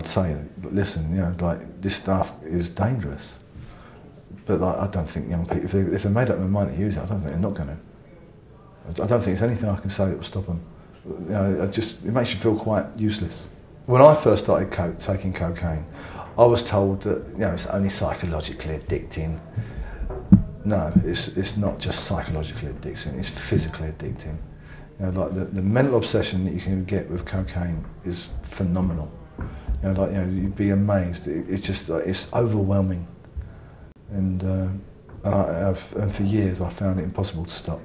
I'd say, listen, you know, like this stuff is dangerous. But like, I don't think young people, if they, if they made up their mind to use it, I don't think they're not going to. I don't think there's anything I can say that will stop them. You know, it just it makes you feel quite useless. When I first started co taking cocaine, I was told that you know it's only psychologically addicting. No, it's it's not just psychologically addicting; it's physically addicting. You know, like the, the mental obsession that you can get with cocaine is phenomenal. You know, like you know, you'd be amazed. It, it's just like, it's overwhelming, and uh, and, I've, and for years I found it impossible to stop.